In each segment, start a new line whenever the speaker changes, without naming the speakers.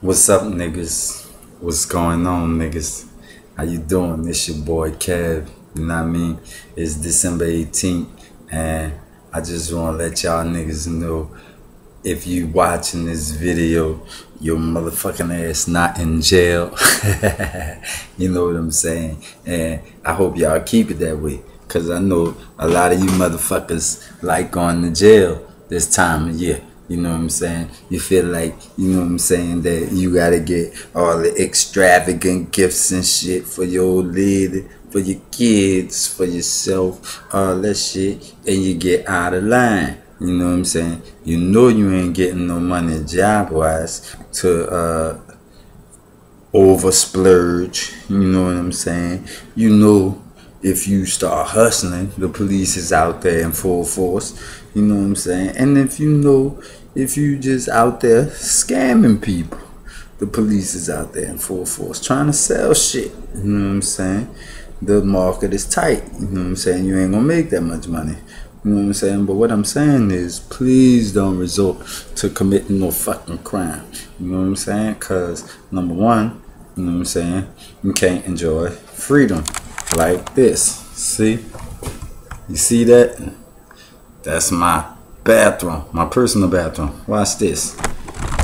What's up, niggas? What's going on, niggas? How you doing? This your boy Kev. You know what I mean? It's December 18th, and I just want to let y'all niggas know if you watching this video, your motherfucking ass not in jail. you know what I'm saying? And I hope y'all keep it that way, cause I know a lot of you motherfuckers like going to jail this time of year. You know what I'm saying? You feel like, you know what I'm saying, that you gotta get all the extravagant gifts and shit for your old lady, for your kids, for yourself, all that shit, and you get out of line. You know what I'm saying? You know you ain't getting no money job wise to uh over splurge. You know what I'm saying? You know if you start hustling, the police is out there in full force. You know what I'm saying? And if you know if you just out there scamming people. The police is out there in full force trying to sell shit. You know what I'm saying? The market is tight. You know what I'm saying? You ain't gonna make that much money. You know what I'm saying? But what I'm saying is, please don't resort to committing no fucking crime. You know what I'm saying? Because, number one, you know what I'm saying? You can't enjoy freedom like this. See? You see that? That's my bathroom, my personal bathroom. Watch this.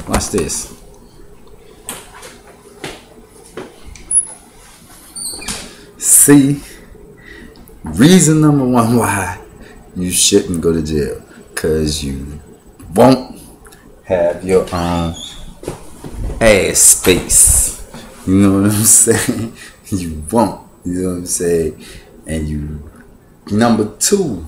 Watch this. See, reason number one why you shouldn't go to jail, cause you won't have your own ass space. You know what I'm saying? You won't. You know what I'm saying? And you, number two,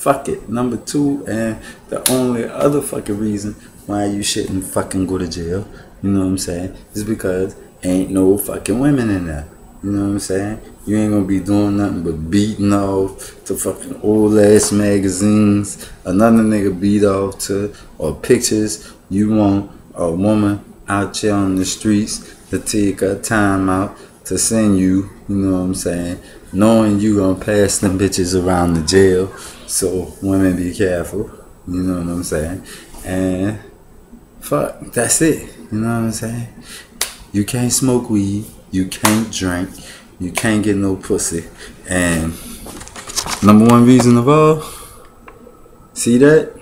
Fuck it. Number two, and the only other fucking reason why you shouldn't fucking go to jail, you know what I'm saying, is because ain't no fucking women in there. You know what I'm saying? You ain't gonna be doing nothing but beating off to fucking old ass magazines, another nigga beat off to, or pictures. You want a woman out here on the streets to take her time out to send you, you know what I'm saying, knowing you gonna pass them bitches around the jail so women be careful. You know what I'm saying? And fuck, that's it. You know what I'm saying? You can't smoke weed. You can't drink. You can't get no pussy. And number one reason of all, see that?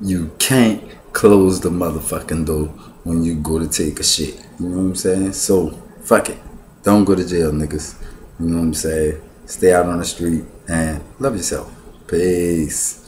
You can't close the motherfucking door when you go to take a shit. You know what I'm saying? So, fuck it. Don't go to jail, niggas. You know what I'm saying? Stay out on the street and love yourself. Peace.